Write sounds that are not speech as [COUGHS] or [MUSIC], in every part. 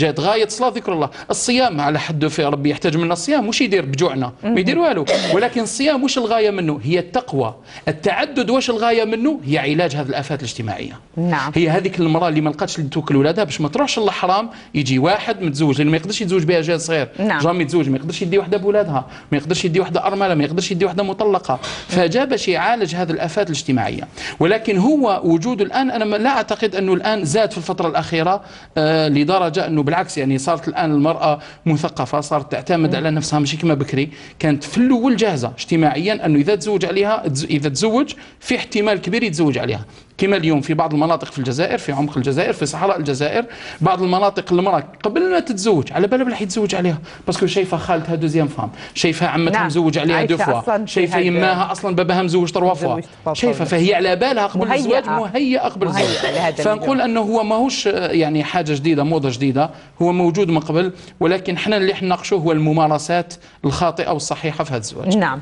جات غاية صلاة ذكر الله. الصيام على حد في ربي يحتاج منا. الصيام وش يدير بجوعنا ما يدير والو. ولكن الصيام وش الغاية منه؟ هي التقوى. التعدد وش الغاية منه؟ هي علاج هذه الآفات الاجتماعية. نعم. هي هذيك المرأة اللي ما لقاتش اللي توكل ولادها باش ما تروحش للحرام يجي واحد متزوج اللي ما يقدرش يتزوج بها جال صغير. نعم. جامي يتزوج ما يقدرش يدي وحده بولادها ما يقدرش يدي وحده أرملة ما يقدرش يدي وحده مطلقة. فجاء باش يعالج هذه الآفات الاجتماعية. ولكن هو وجوده الآن أنا لا أعتقد أنه الآن زاد في الفترة الأخيرة آه لدرجة أنه بالعكس يعني صارت الآن المرأة مثقفة صارت تعتمد على نفسها ماشي كما بكري. كانت في الأول جاهزة اجتماعيا أنه إذا تزوج عليها إذا تزوج في احتمال كبير يتزوج عليها. كما اليوم في بعض المناطق في الجزائر في عمق الجزائر في صحراء الجزائر بعض المناطق المرأة قبل ما تتزوج على بالها بلا يتزوج عليها parce que شايفة خالتها deuxième femme شايفة عمتها نعم. مزوج عليها deux fois شايفة يماها أصلا باباها مزوج trois fois. شايفة فهي على بالها قبل مهيئة. الزواج مهيئة قبل مهيئة الزواج فنقول. أنه هو ماهوش يعني حاجة جديدة موضة جديدة هو موجود من قبل ولكن إحنا اللي حنناقشوه هو الممارسات الخاطئة والصحيحة في هذا الزواج نعم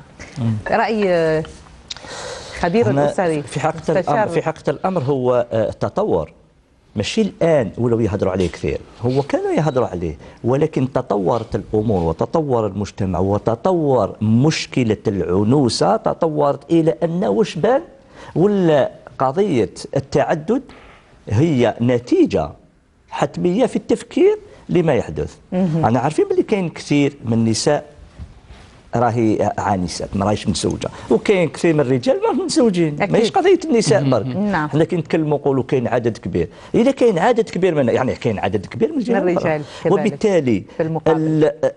رأي خبير هنا الأسري في حقيقة مستشار. الأمر في حقيقة الأمر هو آه، تطور. ماشي الآن ولو يهضروا عليه كثير. هو كانوا يهضروا عليه ولكن تطورت الأمور وتطور المجتمع وتطور مشكلة العنوسة تطورت إلى أن وش بان؟ ولا قضية التعدد هي نتيجة حتمية في التفكير لما يحدث؟ أنا عارفين باللي كاين كثير من النساء راهي عانسات ما راهيش متزوجة. وكاين كثير من الرجال ما متزوجين. ماهيش قضية النساء برك. نعم. حنا كي نتكلموا نقولوا كاين عدد كبير. إذا كاين عدد كبير من يعني كاين عدد كبير من الرجال. وبالتالي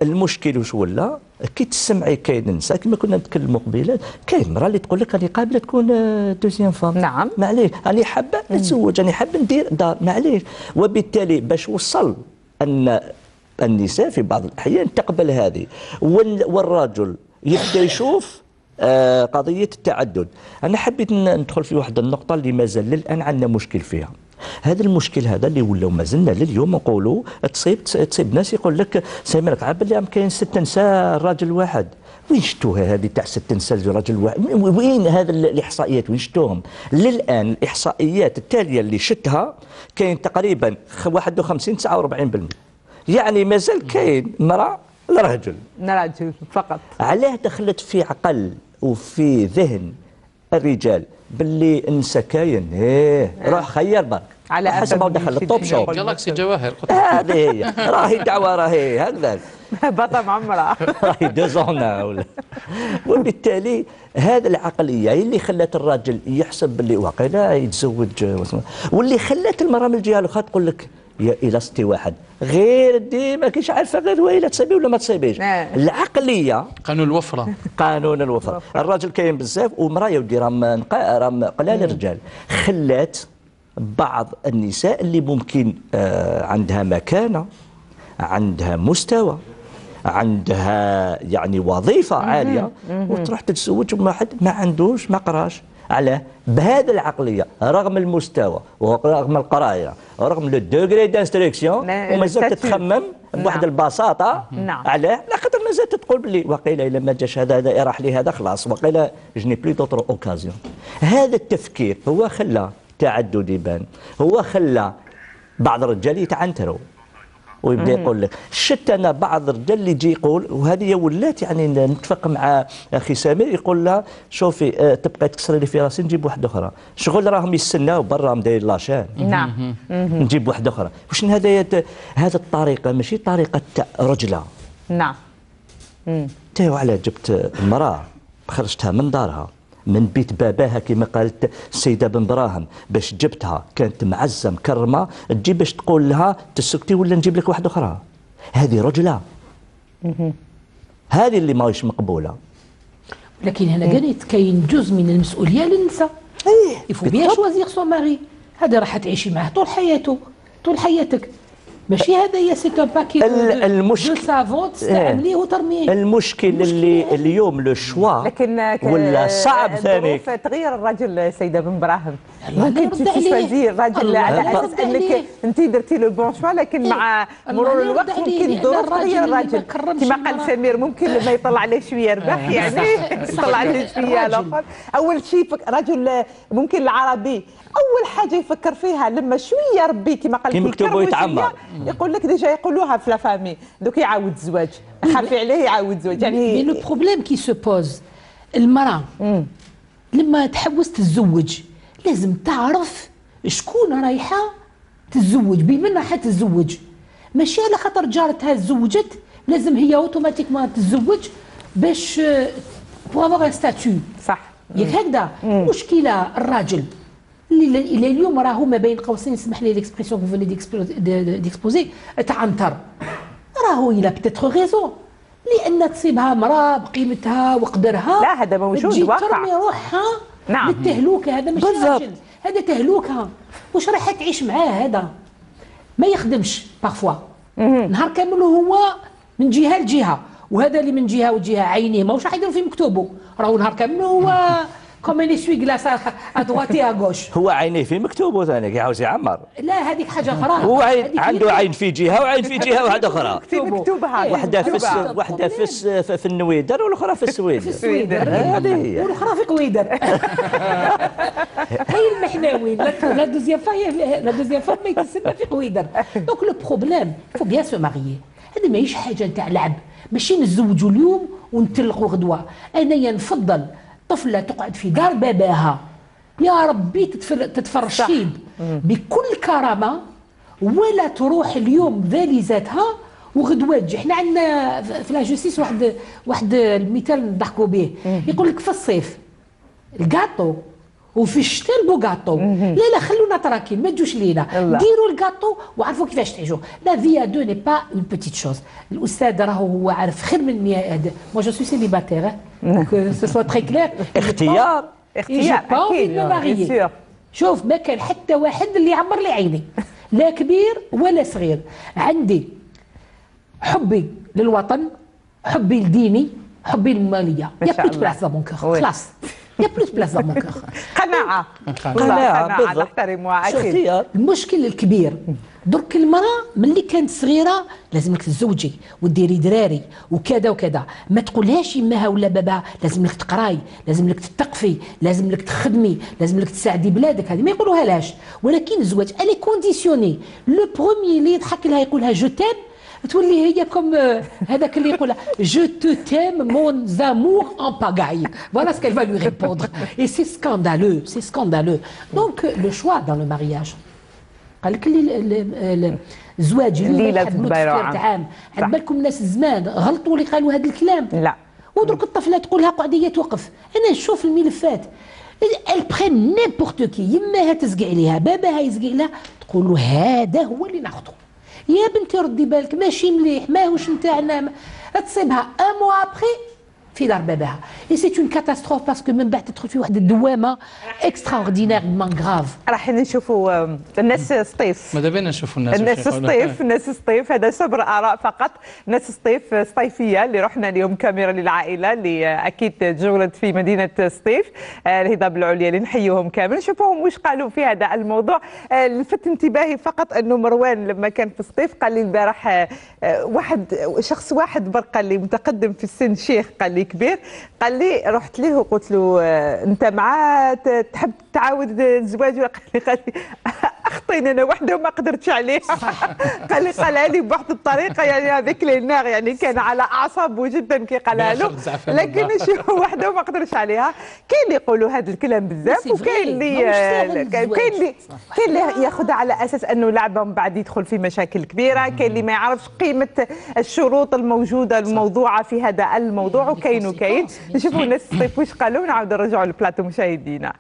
المشكل وش ولا كي تسمعي كاين النساء كما كنا نتكلموا قبيلة كاين مراه اللي تقول لك راني قابلة تكون آه، دوزيام فام. نعم. معليش راني حابة نتزوج راني حابة ندير دار. معليش وبالتالي باش وصل أن النساء في بعض الأحيان تقبل هذه. وال- والرجل يبدأ يشوف آه، قضية التعدد. أنا حبيت ندخل في واحد النقطة اللي مازال للآن عندنا مشكل فيها. هذا المشكل هذا اللي ولاو مازلنا لليوم نقولوا تصيب تصيب ناس يقول لك سامي راك باللي كاين ست نساء راجل واحد. وين شفتوها هذه تاع ست نساء راجل واحد؟ وين هذا ال- الإحصائيات؟ وين شفتوهم؟ للآن الإحصائيات التالية اللي شفتها كاين تقريبا خ- 51 49% يعني مازال كاين مرأة لرجل نراجل فقط. علاه دخلت في عقل وفي ذهن الرجال باللي انسى كاين. إيه روح خير برك. على حسب ما دخل الطوب الدنيا شوب جالاكسي جواهر قلت هذه هي. راهي دعوة راهي هكذا. [LAUGHS] بطم عمره [LAUGHS] راهي ولا. وبالتالي هذا العقليه هي اللي خلت الراجل يحسب باللي واقيلا يتزوج واللي خلت المرأة من الجهة الأخرى تقول لك إلى ستي واحد. غير دي ما كاينش عارفه غير ويلا تصيبي ولا ما تصيبيش آه. العقلية. قانون الوفرة. قانون الوفرة. الراجل كاين بزاف ومرأة يا ودي راهم نقا- راهم قلال الرجال. خلات بعض النساء اللي ممكن آه عندها مكانة عندها مستوى عندها يعني وظيفة عالية وتروح تتزوج مع واحد ما عندوش ما قراش. علاه بهذه العقلية رغم المستوى ورغم القراية ورغم le degré d'instruction لا، ومازال. تتخمم بواحد نعم. البساطة نعم. علاه لا خاطر مازال تقول باللي وقيله الا ما جاش هذا هذا راح لي هذا خلاص وقيله je n'ai plus d'autres occasions هذا التفكير هو خلى تعدد يبان هو خلى بعض الرجال يتعنتروا ويبدأ يقول لك. شت أنا بعض الرجال اللي يجي يقول وهذه ولات يعني نتفق مع أخي سمير يقول لها شوفي آه، تبقى تكسري لي في راسي نجيب واحدة أخرى. شغل راهم يستناو برا داير la chaîne نعم. نجيب واحدة أخرى. واش هذا هذه الطريقة؟ ماشي طريقة رجلة. نعم. تاو على جبت امراه خرجتها من دارها. من بيت باباها كما قالت السيده بن براهم باش جبتها كانت معزة مكرمة تجي باش تقول لها تسكتي ولا نجيب لك واحدة أخرى. هذه رجلة. هذه اللي ماهيش مقبولة. لكن هنا قالت كاين جزء من المسؤولية للنساء. إيه il faut bien choisir son mari هذا راح تعيشي معاه طول حياته طول حياتك. ماشي هذا هي سي ان باكي ال- المشكل- de savon تستعمليه وترميه المشكل اللي اليوم le choix لكن ولا صعب ثاني الظروف تغير الرجل سيده بن براهم الله ممكن. تشوازي الرجل على أساس إنك. أنت درتي له bon choix لكن إيه. مع مرور الوقت ممكن الظروف تغير الرجل كما قال. سمير ممكن ما يطلع عليه شوية ربح يعني [LAUGHS] يطلع عليه شوية. الآخر أول شيء رجل ممكن العربي أول حاجة يفكر فيها لما شوية ربح كما قال كي مكتوب. شوية، يقول لك déjà يقولوها في la famille. دوك يعاود الزواج. خافي عليه يعاود الزواج. mais يعني لو بروبليم كي سو بوز المرأة لما تحوس تتزوج لازم تعرف شكون رايحة تتزوج بمن رايحة تتزوج. ماشي على خاطر جارتها تزوجت لازم هي automatiquement تتزوج باش pour avoir un statut صح. ياك هكذا. مشكلة الراجل. اللي إلى اليوم راهو ما بين قوسين اسمح لي l'expression que vous venez d'exposer تعنتر راهو il a peut-être raison لأن تصيبها مراه بقيمتها وقدرها. لا، هذا موجود، واقع. ترمي روحها. نعم. للتهلوكه هذا مش بالضبط. هذا تهلوكها واش راح تعيش معاه هذا؟ ما يخدمش parfois نهار كامل هو من جهة لجهة. وهذا اللي من جهة وجهة عينيه. ماهوش راح يدير في مكتوبه. راهو نهار كامل هو [LAUGHS] كوم ان سوي كلاس ادواتي اغوش هو عينيه في مكتوبه ثاني كيعاوز يعمر لا هذيك حاجة أخرى. هو عين عنده عين في جهة وعين في جهة واحدة أخرى. في مكتوبها إيه. واحدة في. واحدة في الس... في النويدر والأخرى في السويد في السويد هذه هي. والأخرى في قويدر [LAUGHS] هي المحناوي لا لا دوزيام هي- لا دوزيام فوا ما يتسمى في قويدر donc le problème faut bien se marier هذا ماهيش حاجة نتاع لعب. ماشي نتزوجوا اليوم ونتلقوا غدوة. أنايا نفضل طفله تقعد في دار باباها. يا ربي تتفر- تتفرج تشيب بكل كرامة ولا تروح اليوم ذالي ذاتها وغدوه تجي إحنا عندنا في la justice واحد واحد المثال نضحكوا به. يقول لك في الصيف الكاطو وفي الشتاء البوغاتو لا لا خلونا tranquilles ما تجوش لينا. ديروا الكاطو وعرفوا كيفاش تعيشوا la vie à deux n'est pas une petite chose الأستاذ راهو هو عارف خير مني moi je suis célibataire que ce soit très clair اختيار اختيار أكيد. شوف ما كان حتى واحد اللي يعمر لي عيني. لا كبير ولا صغير. عندي حبي للوطن حبي لديني حبي للمالية. ما y a شاء plus الله. place y a plus place قناعة. قناعة. قناعة،. نحترمها اختيار المشكل الكبير درك المرأة ملي كانت صغيرة لازمك تتزوجي وديري دراري وكذا وكذا. ما تقولهاش يماها ولا بابا لازم لك تقراي لازم لك تتثقفي لازم لك تخدمي لازم لك تساعدي بلادك. هذه ما يقولوها لاش ولكن الزواج elle est conditionnée le premier اللي يضحك لها يقولها je t'aime تولي هي كوم آه، هذاك اللي يقولها جو تو تيم مون زامور ان باغاي فوالا سكيل va lui répondre. Et c'est scandaleux c'est scandaleux. Donc le choix dans le mariage. قال لك اللي ال- ال- ال- الزواج اللي الليلة يحددوا تبايعوا في عام. عام صح. عند بالكم ناس زمان غلطوا اللي قالوا هذا الكلام. لا. ودرك الطفلة تقولها قعديه توقف. أنا نشوف الملفات البخين نيمبورت كي يماها تزقع عليها باباها يزقع لها. تقول له هذا هو اللي ناخذه يا بنتي ردي بالك ماشي مليح ماهوش نتاعنا تصيبها un mois après. في دار باباها et c'est une catastrophe parce que من بعد تدخل في واحد الدوامه extraordinairement grave راح نشوفوا الناس سطيف. ماذا بينا نشوفوا الناس الناس. سطيف الناس سطيف. هذا صبر آراء فقط. ناس سطيف سطيفية اللي رحنا اليوم كاميرا للعائلة اللي أكيد تجولت في مدينة سطيف. آه، الهضاب العليا اللي نحيوهم كامل. نشوفوهم واش قالوا في هذا الموضوع. آه، لفت انتباهي فقط أنه مروان لما كان في سطيف قال لي البارح آه، آه، واحد شخص واحد برك قال لي متقدم في السن شيخ قال لي كبير. قال لي رحت ليه وقلت له آه، أنت معاه تحب تعاود الزواج؟ ولا قال لي قال لي [LAUGHS] أخطينا أنا وحدة وما قدرتش عليها. [LAUGHS] قال لي قالها لي بواحد الطريقة يعني هذيك النار يعني كان على اعصابه جدا كي قالها له. لكن. شو [LAUGHS] وحدة وما قدرتش عليها. كاين اللي يقولوا هذا الكلام بزاف وكاين اللي آه، كاين. اللي كاين اللي ياخذها على أساس أنه لعبة من بعد يدخل في مشاكل كبيرة. كاين اللي ما يعرفش قيمة الشروط الموجودة الموضوعة في هذا الموضوع. وكاين وكاين نشوفوا الناس الصيف واش قالوا ونعاودوا نرجعوا للبلاتو مشاهدينا.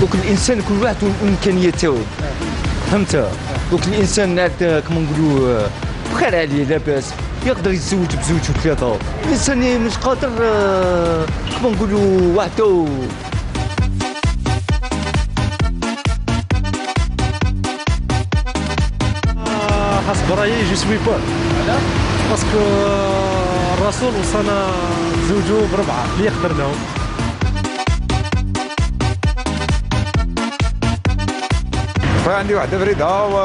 دوك الإنسان كل واحد والامكانيات تاعو فهمت؟ دوك الإنسان عاد كما نقولوا بخير عليه لاباس. يقدر يتزوج بزوج وثلاثة. الإنسان مش قادر كما نقولوا وحده. حسب رايي je suis pas parce que الرسول وصانا زوجو بربعة اللي يقدر عندي واحدة فريده و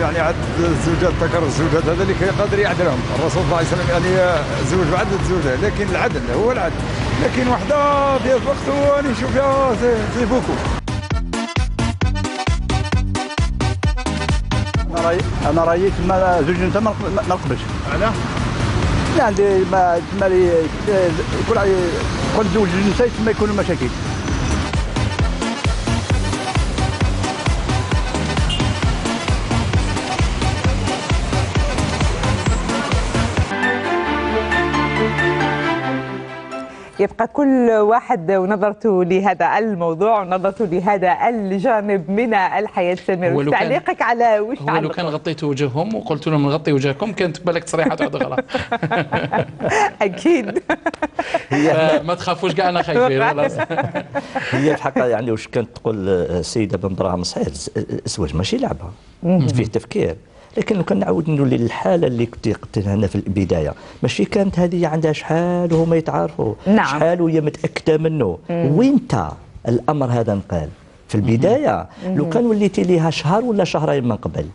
يعني عاد الزوجات ذكر الزوجات هذا اللي كان قادر يعدلهم الرسول صلى الله عليه وسلم يعني زوج بعدد زوجة لكن العدل هو العدل. لكن واحدة فيها الوقت واني نشوف فيها c'est beaucoup. أنا رايي أنا رأيي تما زوج أنت ما نق- ما نقبلش. على لا عندي ما تما لي يكون علي زوج النساء تما يكونوا مشاكل. يبقى كل واحد ونظرته لهذا الموضوع ونظرته لهذا الجانب من لو كان- تعليقك على وش هو لو؟ كان غطيت وجههم وقلت لهم نغطي وجهكم كانت بالك تصريحات واحدة غلط. [LAUGHS] أكيد. [LAUGHS] ما تخافوش كاع أنا خايفين [LAUGHS] خلاص. هي الحقيقة يعني واش كانت تقول آه، السيدة بن براهم صحيح الز- الزواج ماشي لعبة فيه تفكير. لكن لو كان نعاود نولي للحالة اللي كنت قلت هنا في البداية ماشي كانت هذه عندها شحال وهما يتعارفوا؟ نعم. شحال وهي متأكدة منه؟ وإنت الأمر هذا نقال في البداية. لو كان وليتي ليها شهر ولا شهرين من قبل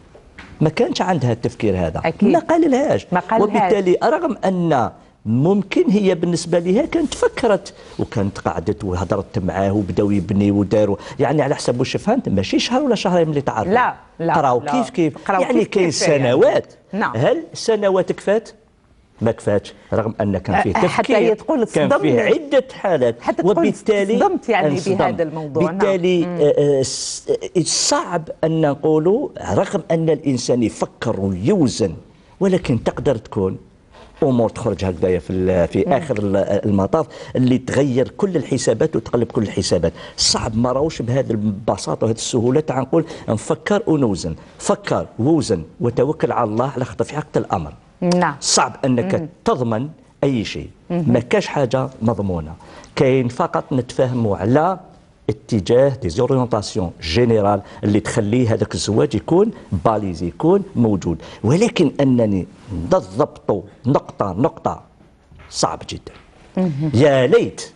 ما كانش عندها التفكير هذا. أكيد. ما ما قاللهاش. وبالتالي رغم أن ممكن هي بالنسبة لها كانت فكرت وكانت قعدت وهضرت معاه وبداو يبنيوا وداروا يعني على حسب واش فهمت ماشي شهر ولا شهرين ملي تعرفوا لا، لا، قراو. كيف كيف قراو يعني كاين يعني. سنوات نعم. هل سنوات كفات؟ ما كفاتش رغم أن كان فيه أه، تفكير حتى هي تقول كان. فيه عدة حالات حتى تقول وبالتالي تصدمت يعني. بهذا الموضوع، نعم. بالتالي آه، صعب أن نقولوا رغم أن الإنسان يفكر ويوزن ولكن تقدر تكون أمور تخرج هكذايا في في آخر ال- المطاف اللي تغير كل الحسابات وتقلب كل الحسابات. صعب ما راوش بهذه البساطة وهذه السهولة تاع نقول نفكر ونوزن. فكر ووزن وتوكل على الله على خاطر في حقيقه الأمر. نعم. صعب أنك تضمن أي شيء. ما كاش حاجة مضمونة. كاين فقط نتفاهموا على اتجاه des orientations générales اللي تخليه هذاك الزواج يكون باليزي يكون موجود. ولكن أنني نضبط نقطة نقطة. صعب جدا. يا ليت.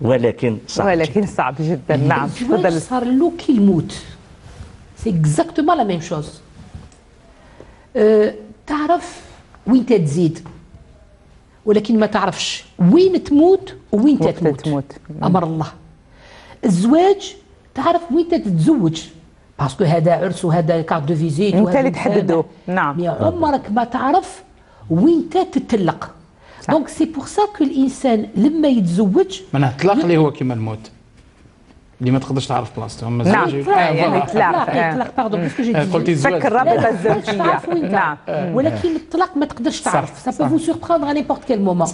ولكن صعب ولكن صعب جدا. نعم الزواج تفضل. صار له كي الموت c'est exactement la même chose أه تعرف وين تزيد ولكن ما تعرفش وين تموت وين وقت تموت تموت. أمر الله. الزواج تعرف وين تتزوج؟ parce que هذا عرس وهذا carte de visite وهذا اللي كذا. تحدده. نعم. mais عمرك ما تعرف وين تتطلق. donc c'est pour ça que الانسان لما يتزوج معناها الطلاق اللي هو كيما الموت. اللي ما تقدرش تعرف بلاصته اما نعم. آه، يعني. الطلاق. آه. إطلاق. pardon parce que j'ai آه، قلتي الزواج فك الرابطه الزوجية. نعم. نعم ولكن الطلاق ما تقدرش تعرف. ça. peut vous surprendre à n'importe quel moment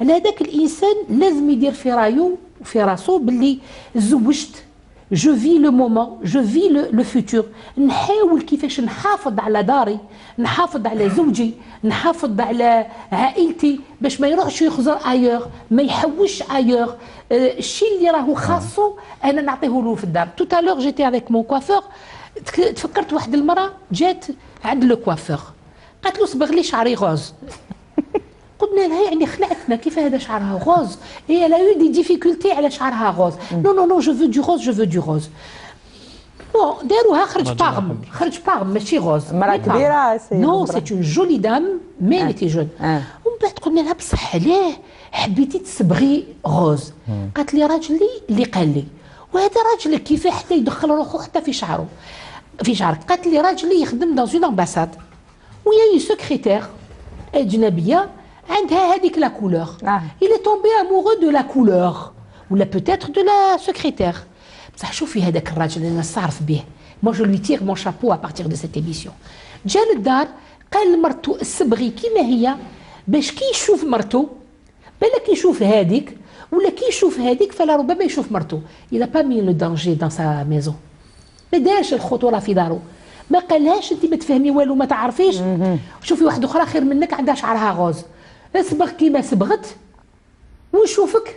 على هذاك الإنسان لازم يدير في رايو وفي راسو باللي زوجت. je vis le moment je vis le futur نحاول كيفاش نحافظ على داري نحافظ على زوجي نحافظ على عائلتي باش ما يروحش يخزر ailleurs ما يحوش ailleurs آه، الشيء اللي راهو خاصو أنا نعطيه له في الدار. tout à l'heure j'étais avec mon coiffeur تفكرت واحد المرأة جات عند le coiffeur قالت له صبغ لي شعري rose قلنا لها يعني خلعتنا كيف هذا شعرها rose؟ هي elle a eu des difficultés على شعرها rose. non non non je veux du rose je veux du rose bon داروها خرج parme خرج parme ماشي rose parme. كبيرة، c'est non. c'est une jolie dame mais elle était jeune. آه. ومن بعد قلنا لها بصح علاه حبيتي تصبغي rose قالت لي راجلي اللي قال لي. وهذا راجلك كيف حتى يدخل روحه حتى في شعره في شعرك؟ قالت لي راجلي يخدم dans une ambassade و y a une secrétaire أجنبية عندها هذيك la couleur il est tombé amoureux de la couleur. ولا peut-être de la secrétaire. بصح شوفي هذاك الراجل اللي أنا نستعرف به moi je lui tire mon chapeau à partir de cette émission جا للدار قال لمرتو الصبغي كيما هي باش كي يشوف مرتو بالك يشوف هذيك ولا كي يشوف هذيك فلا ربما يشوف مرتو a pas mis le danger dans sa maison. ما دارش الخطوره في دارو ما قالهاش انت ما تفهمي والو ما تعرفيش شوفي واحدة أخرى خير منك عندها شعرها rose اصبغ كيما صبغت ونشوفك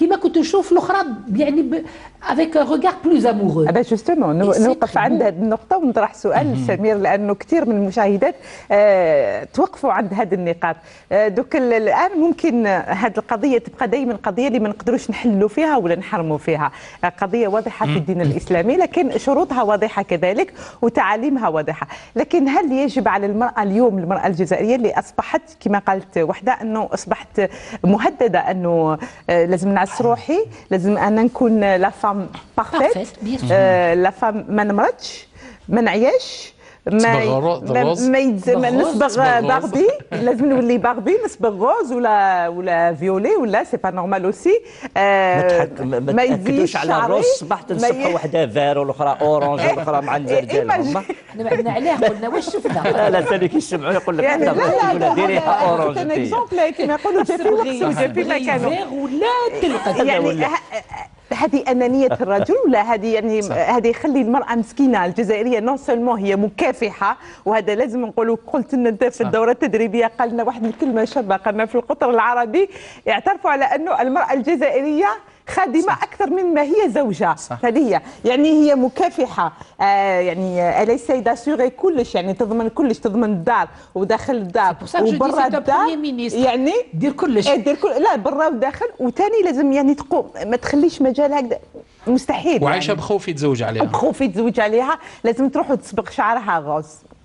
كيما كنت نشوف الأخرى يعني ب... avec un regard plus amoureux هذا justement نوقف عند. هذه النقطة ونطرح سؤال لسمير لأنه كثير من المشاهدات آه، توقفوا عند هذه النقاط. آه، دوك ال- الآن ممكن هذه القضية تبقى دائما قضية اللي ما نقدروش نحلوا فيها ولا نحرموا فيها. آه، قضية واضحة في الدين الإسلامي لكن شروطها واضحة كذلك وتعاليمها واضحة. لكن هل يجب على المرأة اليوم المرأة الجزائرية اللي أصبحت كما قالت وحدة أنه أصبحت مهددة أنه آه، لازم نعس روحي لازم أنا نكون la femme parfaite. آه، la femme ما نمرضش ما نعياش ما رو- ما- روز. ما يتز- ما تصبغ روز. نصبغ. باربي لازم نولي باربي نصبغ روز ولا ولا فيولي ولا سي با نورمال اوسي ما تاكدوش على الروس صبحت نصبح وحده فار والاخرى اورانج والاخرى مع الزرجال إحنا ما عندنا عليه قلنا واش شفنا لا لا ثاني كيسمعوا يقول لك يعني لا حتى لا يقول لك ديريها اورانج كان. اكزومبل كما يقولوا جا في وقت وجا في مكانه ولا تلقى يعني هذه أنانية [LAUGHS] الرجل ولا هذه يعني هذه يخلي المرأة مسكينة. الجزائرية non seulement هي مكافحة وهذا لازم نقولوا قلت لنا أنت في الدورة التدريبية قال لنا واحد الكلمة شابه قالنا في القطر العربي. اعترفوا على أنه المرأة الجزائرية خادمة أكثر مما هي زوجة. صح. هذه هي. يعني هي مكافحة. آه يعني elle essaye d'assurer كلش. يعني تضمن كلش تضمن الدار وداخل الدار. وبرا الدار. يعني دير كلش. إيه دير كل لا برا وداخل. وثاني لازم يعني تقوم ما تخليش مجال هكذا. مستحيل وعايشة يعني. بخوف يتزوج عليها. بخوف يتزوج عليها. لازم تروح وتصبغ شعرها غوز صح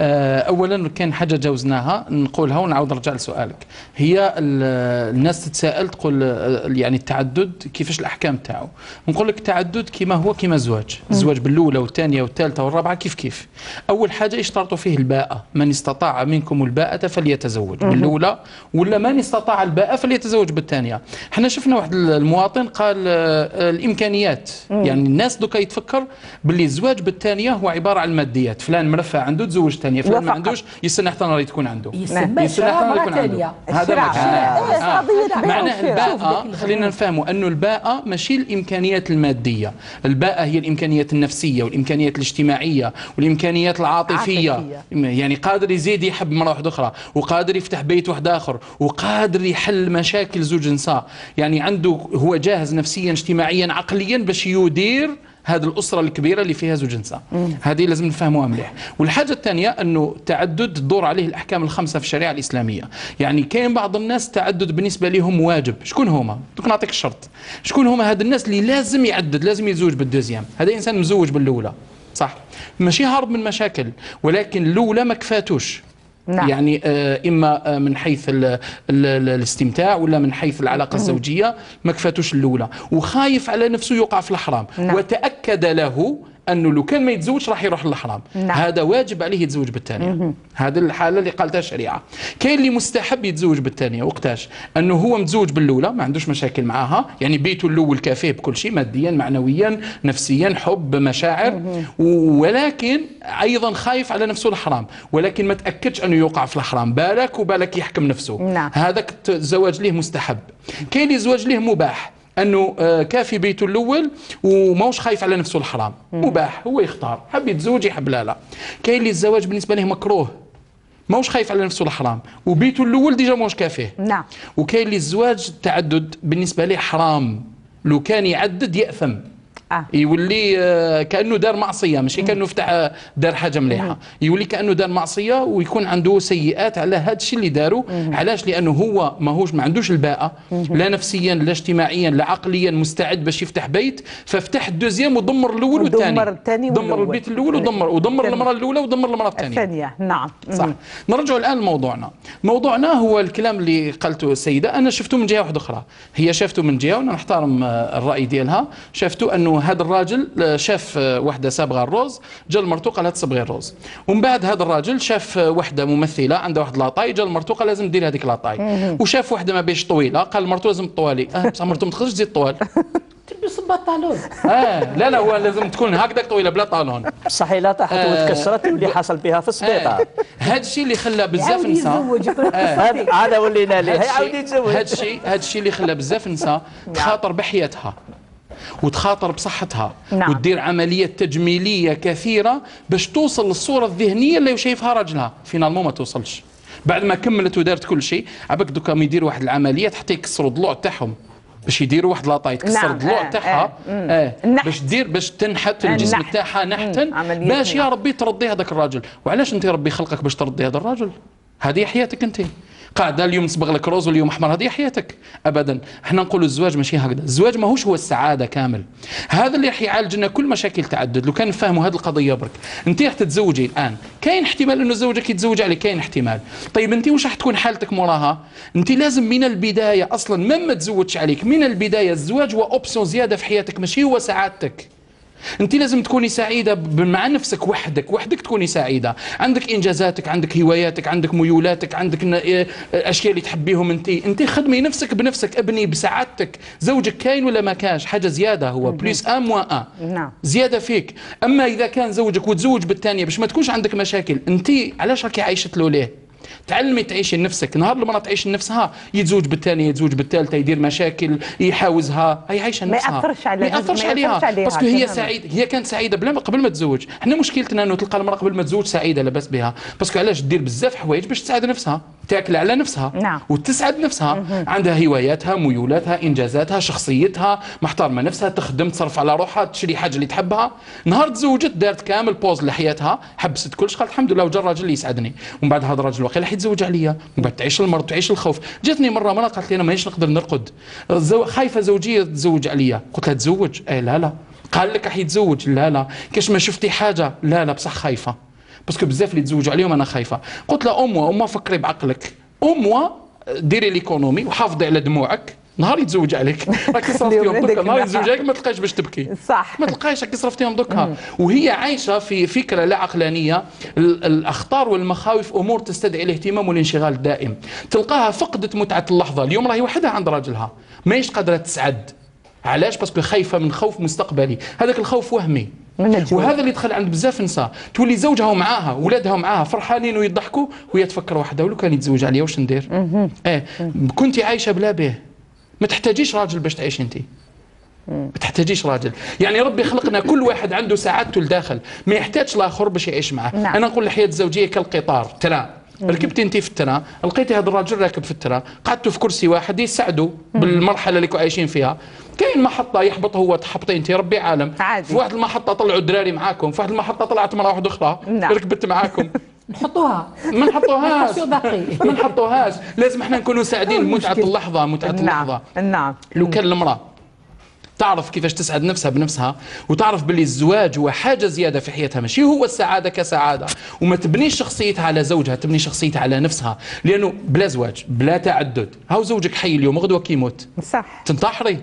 اولا كان حاجة جاوزناها نقولها ونعاود نرجع لسؤالك. هي ال- الناس تتساءل تقول آه، يعني التعدد كيفاش الأحكام تاعو. نقول لك التعدد كما هو كما الزواج الزواج بالأولى والثانية والثالثة والرابعة كيف كيف. أول حاجة يشترطوا فيه الباءة. من استطاع منكم الباءة فليتزوج. بالأولى ولا من استطاع الباءة فليتزوج بالثانية. إحنا شفنا واحد المواطن قال آه، الإمكانيات. يعني الناس دوكا يتفكر باللي الزواج بالثانية هو عبارة عن الماديات. فلان مرفع عنده تزوج ثانية فلان ما. عندوش يستنى حتى نهار تكون عنده. يستنى حتى نهار يكون عنده. هذا آه، بيع معناه. الباءة خلينا نفهموا أنه الباءة ماشي الإمكانيات المادية. الباءة هي الإمكانيات النفسية والإمكانيات الاجتماعية والإمكانيات العاطفية. عاطفية. يعني قادر يزيد يحب مرة واحدة أخرى وقادر يفتح بيت واحد آخر وقادر يحل مشاكل زوج نساء. يعني عنده هو جاهز نفسيا اجتماعيا عقليا باش يدير هذه الأسرة الكبيرة اللي فيها زوج نساء. هذه لازم نفهموها مليح. والحاجة الثانية أنه التعدد تدور عليه الأحكام الخمسة في الشريعة الإسلامية. يعني كاين بعض الناس التعدد بالنسبة لهم واجب. شكون هما؟ دوك نعطيك الشرط. شكون هما؟ هاد الناس اللي لازم يعدد لازم يتزوج بالدوزيام. هذا إنسان مزوج بالأولى صح؟ ماشي هارب من مشاكل ولكن الأولى ما كفاتوش. نعم. يعني آه، إما آه، من حيث ال ال ال الاستمتاع ولا من حيث العلاقة الزوجية ما كفاتوش الأولى وخايف على نفسه يوقع في الحرام نعم. وتأكد له أنه لو كان ما يتزوجش راح يروح للحرام. نعم. هذا واجب عليه يتزوج بالثانية. هذه الحالة اللي قالتها الشريعة. كاين اللي مستحب يتزوج بالثانية. وقتاش؟ أنه هو متزوج بالأولى ما عندوش مشاكل معاها. يعني بيته الأول كافيه بكل شيء ماديا معنويا نفسيا حب مشاعر. ولكن أيضا خايف على نفسه الحرام. ولكن ما تأكدش أنه يوقع في الحرام. بالك وبالك يحكم نفسه. نعم. هذاك الزواج ليه مستحب. كاين اللي زواج ليه مباح. أنه آه، كافي بيته الأول وماهوش خايف على نفسه الحرام. مباح هو يختار. حب يتزوج يحب لا لا. كاين اللي الزواج بالنسبة له مكروه. ماهوش خايف على نفسه الحرام. وبيته الأول déjà ماهوش كافيه نعم. وكاين اللي الزواج التعدد بالنسبة له حرام. لو كان يعدد يأثم. آه. يولي آه، كأنه دار معصية ماشي؟ كأنه فتح آه، دار حاجة مليحة. يولي كأنه دار معصية ويكون عنده سيئات على هذا الشيء اللي داروا علاش؟ لأنه هو ماهوش ما عندوش الباءة. لا نفسيا لا اجتماعيا لا عقليا مستعد باش يفتح بيت. ففتح الدوزيام ودمر الأول والثاني. الثاني دمر. البيت الأول ودمر ودمر. المرأة الأولى ودمر المرأة الثانية. الثانية. نعم. صح. نرجع الآن لموضوعنا. موضوعنا هو الكلام اللي قالته السيدة. أنا شفته من جهة واحدة أخرى. هي شافته من جهة وأنا نحترم آه، الرأي ديالها. شافته أنه هذا الراجل آه، شاف آه، وحدة صابغة الروز. جا لمرته قالت صبغي الروز. ومن بعد هذا الراجل شاف آه، وحدة ممثلة عندها واحد la taille. جا لمرته قال لازم دير هذيك la taille. وشاف وحدة ما بيش طويلة. قال مرته لازم طوالي. آه بصح مرته ما تقدرش تزيد طوال. [LAUGHS] تلبس البنطلون آه لا لا هو لازم تكون هكذاك طويلة بلا talon. بصح الا طاحت وتكسرت واللي حصل بها في السبيطار. هذا الشيء اللي خلى بزاف نساء. يتزوج هذا هذا ولينا ليه عاود الشيء- يتزوج هاد الشيء هاد الشيء اللي خلى بزاف نساء تخاطر بحياتها. وتخاطر بصحتها نعم. وتدير عمليات تجميلية كثيرة باش توصل للصورة الذهنية اللي شايفها راجلها finalement ما توصلش بعد ما كملت ودارت كل شيء عبالك دوكا يديروا واحد العمليات حتى يكسروا الضلوع تاعهم باش يديروا واحد la taille تكسر نعم، الضلوع آه، تاعها آه، النحت. باش دير باش تنحت الجسم. تاعها نحتا. عملية باش يا. ربي ترضي هذاك الراجل وعلاش أنت ربي خلقك باش ترضي هذا الراجل هذه حياتك أنت قاعدة اليوم تصبغ لك rose واليوم أحمر؟ هذه حياتك ابدا. إحنا نقولوا الزواج ماشي هكذا. الزواج ماهوش هو السعادة كامل. هذا اللي راح يعالج لنا كل مشاكل تعدد. لو كان نفهموا هذه القضية برك أنت راح تتزوجي الآن. كاين احتمال إنه زوجك يتزوج عليك؟ كاين احتمال. طيب أنت واش راح تكون حالتك موراها؟ أنت لازم من البداية أصلا ما ما تزوجش عليك من البداية الزواج هو option زيادة في حياتك ماشي هو سعادتك. انت لازم تكوني سعيدة مع نفسك وحدك وحدك تكوني سعيدة. عندك إنجازاتك عندك هواياتك عندك ميولاتك عندك ن- اه- أشياء اللي تحبيهم انت. انت خدمي نفسك بنفسك ابني بسعادتك. زوجك كاين ولا ما كانش؟ حاجة زيادة هو plus en moins ان نعم. زيادة فيك. أما إذا كان زوجك وتزوج بالثانيه باش ما تكونش عندك مشاكل انت علاش راكي عايشة له ليه تعلمي تعيشي لنفسك. نهار المرأة تعيش لنفسها. يتزوج بالثانية يتزوج بالثالثة يدير مشاكل يحاوزها. هي عايشة ما لنفسها. يأثرش على ما يأثرش ما عليها. يأثرش عليها، parce que هي. سعيدة. هي كانت سعيدة بلا قبل ما تزوج. إحنا مشكلتنا إنه تلقى المرأة قبل ما تزوج سعيدة لاباس بها. parce que علاش دير بزاف حوايج باش تساعد نفسها تاكل على نفسها نعم. وتسعد نفسها. عندها هواياتها ميولاتها إنجازاتها شخصيتها. محترمه نفسها تخدم تصرف على روحها تشري حاجة اللي تحبها. نهار تزوجت دارت كامل pause لحياتها. حبست كلش قالت الحمد لله وجا الراجل اللي يسعدني. ومن بعد هذا الراجل واقيلا حيتزوج عليا ومن بعد تعيش المرض تعيش الخوف جاتني مرة مرة قالت لي أنا مانيش نقدر نرقد. زو... خايفة زوجية تتزوج عليا. قلت لها تزوج؟ اي لا لا. قال لك راح يتزوج؟ لا لا. كاش ما شفتي حاجة؟ لا لا بصح خايفة. parce que بزاف اللي تزوجوا عليهم أنا خايفة. قلت لها اموا اموا فكري بعقلك. اموا ديري l'économie وحافظي على دموعك. نهار يتزوج عليك. [LAUGHS] راكي صرفتيهم دوكا. نهار. يتزوج عليك ما تلقاش باش تبكي. صح. ما تلقايش راكي صرفتيهم دوكا. وهي عايشة في فكرة لا عقلانية. ال- الأخطار والمخاوف أمور تستدعي الاهتمام والانشغال الدائم تلقاها فقدت متعة اللحظة. اليوم راهي وحدها عند راجلها. ماهيش قادرة تسعد. علاش؟ باسكو خايفة من خوف مستقبلي. هذاك الخوف وهمي. وهذا اللي دخل عند بزاف نساء. تولي زوجها ومعاها ولادها ومعاها فرحانين ويضحكوا وهي تفكر وحده ولو كان يتزوج عليا واش ندير؟ إيه. كنت عايشة بلا به. ما تحتاجيش راجل باش تعيش انت ما تحتاجيش راجل. يعني ربي خلقنا كل واحد عنده سعادته لداخل ما يحتاجش الآخر باش يعيش معه نعم. أنا نقول الحياة الزوجية كالقطار ترى. ركبتي انت في الترا لقيتي هذا الراجل راكب في الترا قعدتوا في كرسي واحد يساعدوا بالمرحلة اللي كنتوا عايشين فيها. كاين محطة يحبط هو تحبطي انت ربي عالم. عادي. في واحد المحطة طلعوا الدراري معاكم في واحد المحطة طلعت مراه واحدة أخرى نعم. ركبت معاكم. [LAUGHS] نحطوها. ما نحطوهاش؟ [LAUGHS] ما نحطوهاش. لازم إحنا نكونوا ساعدين. متعة. اللحظة متعة اللحظة. نعم. نعم لو كان المرأة تعرف كيفاش تسعد نفسها بنفسها وتعرف باللي الزواج هو حاجة زيادة في حياتها ماشي هو السعادة كسعادة. وما تبنيش شخصيتها على زوجها تبني شخصيتها على نفسها. لأنه بلا زواج بلا تعدد. هاو زوجك حي اليوم؟ غدوة كيموت صح. تنتحري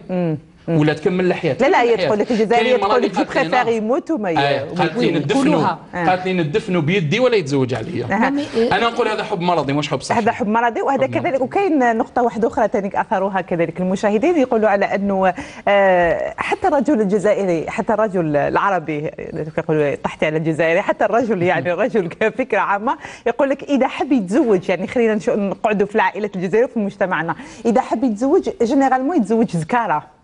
ولا تكمل الحياة لا لا هي. تقول لك الجزائرية تقول لك je قالت لي préfère نعم. يموت وما قالت لي ندفنوا. قالت لي ندفنوا بيدي ولا يتزوج عليا أها. أنا نقول هذا حب مرضي مش حب صحي هذا حب مرضي وهذا. كذلك وكاين نقطة واحدة أخرى تانيك أثروها كذلك المشاهدين يقولوا على أنه آه، حتى الرجل الجزائري حتى الرجل العربي يقولوا تحت على الجزائري حتى الرجل يعني [LAUGHS] الرجل كفكرة عامة يقول لك إذا حب يتزوج يعني خلينا نقعدوا في العائلة الجزائرية وفي مجتمعنا إذا حب يتزوج جينيرالمون يتزوج زكارة ك-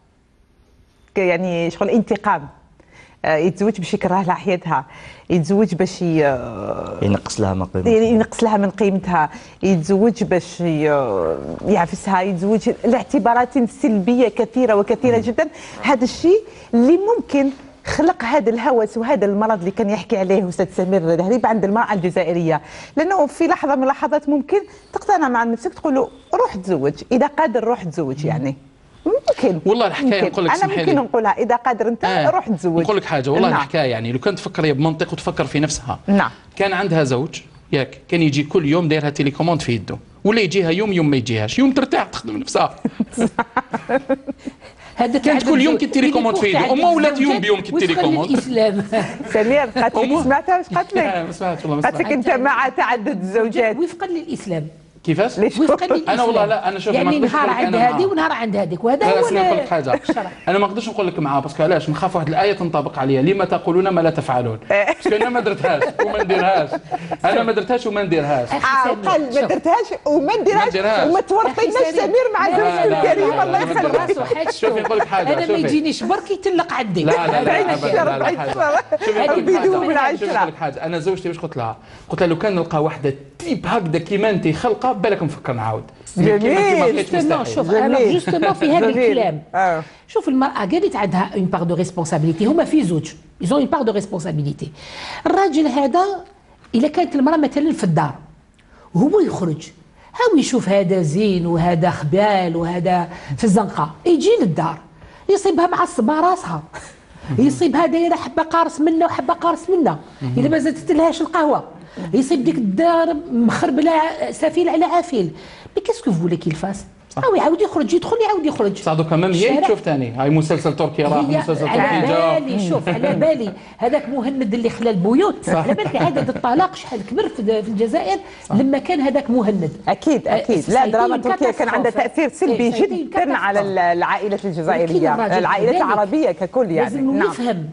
يعني شغل انتقام. آه، يتزوج باش يكره لها حياتها يتزوج باش ينقص لها من قيمتها. يعني ينقص لها من قيمتها. يتزوج باش يعفسها. يتزوج لاعتبارات سلبية كثيرة وكثيرة جدا. هذا الشيء اللي ممكن خلق هذا الهوس وهذا المرض اللي كان يحكي عليه أستاذ سمير الهريب عند المرأة الجزائرية. لأنه في لحظة من اللحظات ممكن تقتنع مع نفسك تقول له روح تزوج. إذا قادر روح تزوج يعني. ممكن والله الحكاية ممكن. نقول لك أنا ممكن لي. نقولها إذا قادر أنت آه. روح تزوج نقول لك حاجة والله نعم. الحكاية يعني لو كانت تفكر هي بمنطق وتفكر في نفسها نعم. كان عندها زوج ياك كان يجي كل يوم دايرها télécommande في يده ولا يجيها يوم يوم ما يجيهاش يوم ترتاح تخدم نفسها [LAUGHS] هذا كانت كل يوم ك télécommande في يده. أما ولات يوم بيوم ك télécommande. الاسلام [LAUGHS] سمير قالت لك. سمعتها واش قالت لك؟ [LAUGHS] ما سمعتش والله ما قالت لك أنت مع تعدد الزوجات وفقا للإسلام كيفاش؟ ليش؟ أنا والله لا، أنا شوفي ما يعني نهار عند هذه. ونهار عند هذيك وهذا هو اسمع نقول لك حاجة. أنا ما نقدرش نقول لك معاه parce que علاش نخاف واحد الايه تنطبق عليا لما تقولون ما لا تفعلون parce que أنا ما درتهاش وما نديرهاش أنا ما درتهاش وما نديرهاش آه، قال ما شوف. درتهاش وما نديرهاش. وما تورطيناش سمير. مع زوجته لا، لا، الكريم لا، الله يخليك راسو حاجته. شوفي نقول لك حاجة، أنا ما. يجينيش برك يتلق عندي لا لا لا. حاجة نقول لك حاجة أنا زوجتي واش قلت لها؟ قلت لها لو كان نلقى واحدة type هكذا كيما انت خلقه بالك نفكر نعاود. جميل. justement. شوف جميل. أنا justement في هذا جميل. الكلام. آه. شوف المرأة قالت عندها une part de responsabilité هما في زوج. ils ont une part de responsabilité الراجل هذا اذا كانت المرأة مثلا في الدار وهو يخرج. هاو يشوف هذا زين وهذا خبال وهذا في الزنقة؟ يجي للدار. يصيبها معصبة راسها. يصيبها دايرة حبة قارص منا وحبة قارص منا إلا ما زادت لهاش القهوة. يصيب ديك الدار مخربله سفيل على عافيل مي كاسكو فولي كيل فاس أو يعاود يخرج يدخل يعاود يخرج صح دوكا مام هي. تشوف ثاني هاي مسلسل تركي راه مسلسل على تركي جا بالي شوف على بالي هذاك مهند اللي خلى البيوت على بالك عدد الطلاق شحال كبر في الجزائر لما كان هذاك مهند أكيد أكيد لا دراما تركيا كان عندها. تأثير سلبي سايتي une جدا على ولكن الجزائريه العائلات العربية ككل يعني. لازم نعم. نفهم.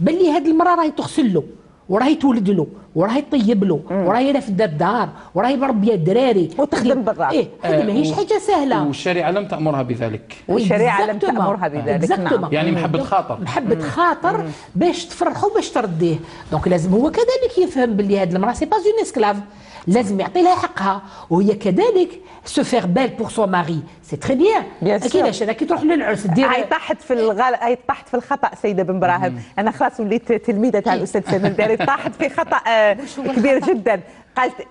باللي هذه المرأة راهي تغسل له. وراهي تولد له وراهي تطيب له وراهي رافده الدار وراهي مربيه الدراري وتخدم برا. إيه هذه ماهيش حاجة سهلة. والشريعة لم تأمرها بذلك. والشريعة لم. تأمرها بذلك، نعم. يعني محبة خاطر. محبة خاطر باش تفرحوا باش ترديه. donc لازم هو كذلك يفهم باللي هذه المرأة c'est pas une esclave لازم يعطي لها حقها وهي كذلك se faire belle pour son mari c'est très bien sûr. عشان كي تروح للعرس دير هاي طاحت في الغل... هاي طاحت في الخطأ سيدة بن براهيم أنا خلاص وليت تلميذة تاع الأستاذ سامي الداري طاحت في خطأ آه، كبير؟ جدا.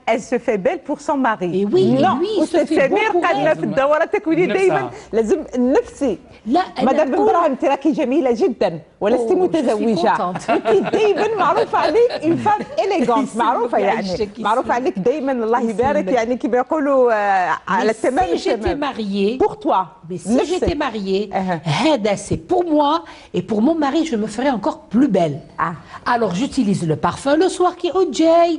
elle se fait belle pour son mari Et oui, et Non. lui, il se استاذ fait سمير beau pour قال لنا elle. في الدوره التكوينيه نفسها. دائما لازم النفسي لا، أنا مدام بن أقول- براهيم انت راكي جميله جدا ولست Oh, je suis متزوجه contente. انت دائما معروفه عليك اون فام اليغونت معروفه يعني يعيشك، معروفه يسلمك. عليك دائما الله يبارك يسلمك. يعني كما يقولوا آه، على التمام si j'étais التمام mariée pour toi Mais si نفسك. j'étais mariée, Uh-huh. Hada, c'est pour moi et pour mon mari, je me ferais encore plus belle. Ah. Alors j'utilise le parfum le soir qui est au jay,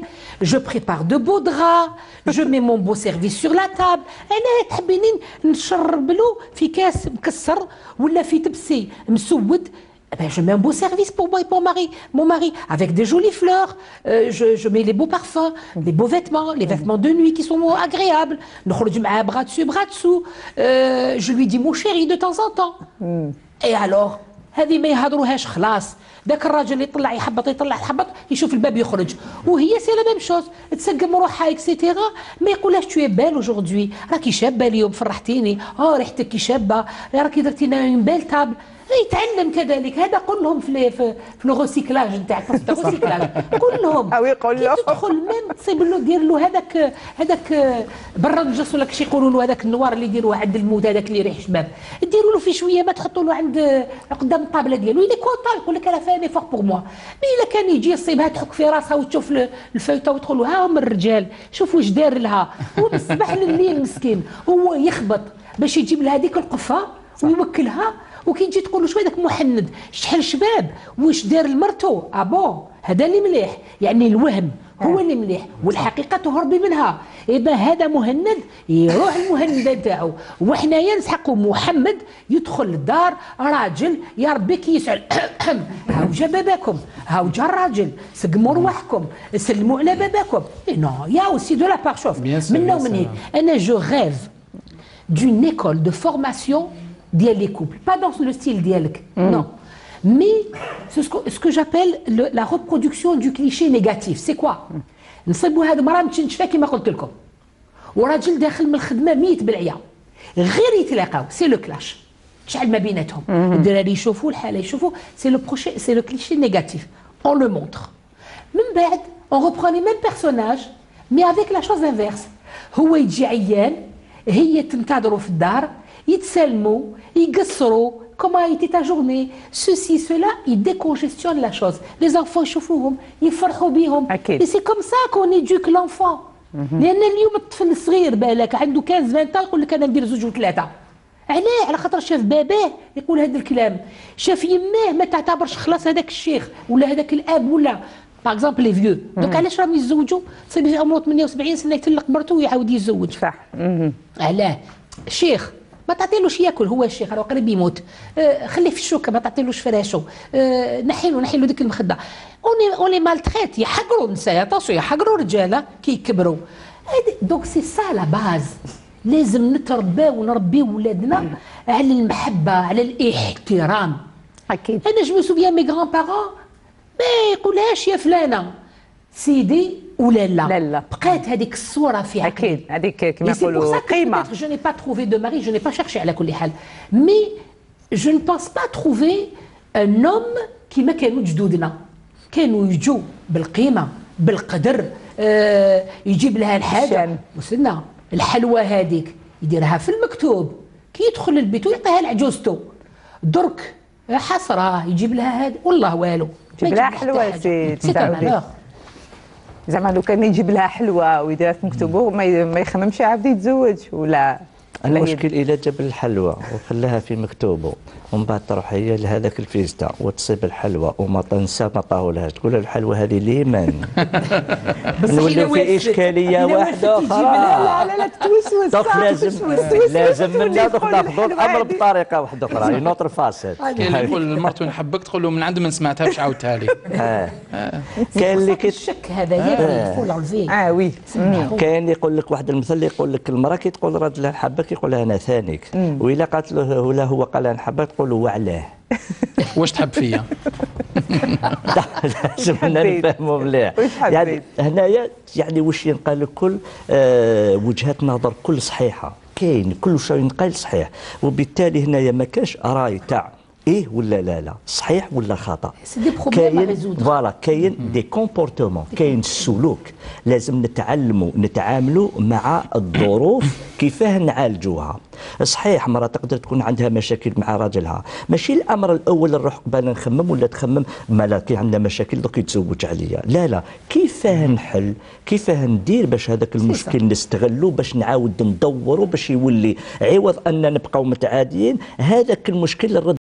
je prépare de beaux draps, je mets mon beau service sur la table. أنا تحبيني نشرب له في كاس مكسر ولا في تبسي مسود Eh ben, je mets un beau service pour moi et pour mari, mon mari, avec des jolies fleurs. Euh, je, je mets les beaux parfums, les beaux vêtements, les vêtements de nuit qui sont agréables. نخرج معاه bras dessus, bras dessous. Euh, je lui dis mon chéri de temps en temps. Et alors هذه ما يهضروهاش خلاص. ذاك الراجل اللي يطلع يحبط يطلع يحبط يشوف الباب يخرج. وهي c'est la même chose تسقم روحها et cetera ما يقولهاش t'es belle aujourd'hui راكي شابة اليوم فرحتيني. آه ريحتك كي شابة. راكي درتي لنا belle table يتعلم كذلك. هذا قول لهم في في, le recyclage نتاعك في ال recyclage قول لهم. [LAUGHS] أو يقول له. تدخل même تصيب له دير له هذاك هذاك برنجس ولا كشي يقولوا له هذاك النوار اللي يديروه عند الموت هذاك اللي يريح شباب. ديروا له في شوية ما تحطوا له عند قدام الطابله ديالو. اللي كونتون يقول لك أنا فاني فوق بور موا مي إلا كان يجي يصيبها تحك في راسها وتشوف ال- الفايتة وتقول ها هم الرجال شوف واش دار لها. هو من الصباح لليل مسكين هو يخبط باش يجيب لها هذيك القفة ويوكلها وكي تجي تقول له شوية داك محند؟ شحال شباب؟ واش دار لمرتو ابون هذا اللي مليح. يعني الوهم هو اللي مليح والحقيقة تهربي منها. يبقى هذا مهند يروح المهند نتاعو وحنايا نسحقوا محمد يدخل للدار راجل يا ربي كي يسأل [COUGHS] هاو جا باباكم هاو جا الراجل سقموا رواحكم سلموا على باباكم. إيه نو يا أوسي دو لا بار شوف منا ومن. هيك أنا جو غيف d'une école de formation ديال les couples pas dans le style ديالك non mais c'est ce que, ce que j'appelle le- la reproduction du cliché négatif c'est quoi نصيبوا هذه المراه متشنشفه كما قلت لكم وراجل داخل من الخدمه ميت بالعيا غير يتلاقاو سي لو كلاش تشعل ما بيناتهم الدراري يشوفوا الحاله يشوفوا سي لو بروشي سي لو كليشي نيجاتيف اون لو مونتر من بعد اون reprend les mêmes personnages mais avec la chose inverse هو يجي عيان هي تنتظروا في الدار يتسلموا يقصروا été ta journée? Ceci cela il décongestionne la chose. Les enfants يشوفوهم يفرحوا بيهم et c'est comme ça qu'on éduque l'enfant. لأن اليوم الطفل الصغير بالك عنده 15 20 يقول لك أنا ندير زوج وثلاثة. علاه على خاطر شاف باباه يقول هذا الكلام. شاف يماه ما تعتبرش خلاص هذاك الشيخ ولا هذاك الأب ولا par exemple les vieux donc علاش راهم يتزوجوا؟ تصيب عمره 78 سنة يطلق مرته ويعاود يتزوج. صح. علاه. شيخ ما تعطيلوش ياكل هو الشيخ راه قريب يموت. آه خليه في الشوكة ما تعطيلوش فراشو آه نحيلو نحيلو ديك المخدة. اوني اوني مالتريت يحقروا النساء. اتاسيو يحقروا الرجاله كي يكبروا. دونك سي سا لا باز لازم نترباو ونربيو ولادنا على المحبة على الاحترام. أكيد. أنا جو مي سوفيان مي غران بارون ما يقولهاش يا فلانة. سيدي ولا لا لا لا. بقات هذيك الصورة في عقلي أكيد هذيك كما يقولوا que قيمه je n'ai pas trouvé de mari, je n'ai pas cherché على كل حال. Mais je ne pense pas trouver un homme كما كانوا جدودنا. كانوا يجوا بالقيمة بالقدر آه يجيب لها الشان. وسنا الحلوى هذيك يديرها في المكتوب كي يدخل البيت ويعطيها لعجوزته درك حسرة يجيب لها هذا والله والو يجيب لها حلوى. سي-. زعما لو كان يجيب لها حلوة ويديرها في مكتوبه ما يخممش عاد يتزوج ولا المشكل إذا جاب الحلوى وخلاها في مكتوبه. ومن بعد تروح هي لهذاك الفيستا وتصيب الحلوى وما تنسى ما طاولهاش تقول الحلوى هذه ليمن نولوا [LAUGHS] في يجيب لها- أخرى. لا لا تتوسوس دوك صح، لازم. لازم منا دوك ناخذوا الامر. بطريقة واحدة أخرى نوتر فاسد كاين اللي يقول لمرته نحبك تقول له من عند من سمعتها باش عاودتها لي. [LAUGHS] آه. كاين اللي كي الشك هذا يا علفي آه. وي. كاين اللي يقول لك واحد المثل يقول لك المرأة كي تقول راجلها نحبك يقول لها أنا ثانيك. وإلا قالت له ولا هو قال لها نحبك تقول له وعلاه. [LAUGHS] واش تحب فيا؟ [LAUGHS] حبيت؟ نفهموا مليح. حبيت؟ يعني هنايا يعني واش ينقال الكل آه وجهات نظر كل صحيحة. كاين كل شيء ينقال صحيح. وبالتالي هنايا ما كاش راي تاع إيه ولا لا لا؟ صحيح ولا خطأ؟ كاين. voilà كاين des comportements كاين السلوك لازم نتعلموا نتعاملوا مع الظروف كيفاه نعالجوها. صحيح مرة تقدر تكون عندها مشاكل مع راجلها. ماشي الأمر الأول نروح قبل نخمم ولا تخمم ما لا كي عندنا مشاكل دوك يتزوج عليا. لا لا كيفاه نحل؟ كيفاه ندير باش هذاك المشكل نستغلو باش نعاود ندورو باش يولي؟ عوض أن نبقاو متعاديين هذاك المشكل نرد